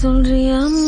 சொல்றியாமா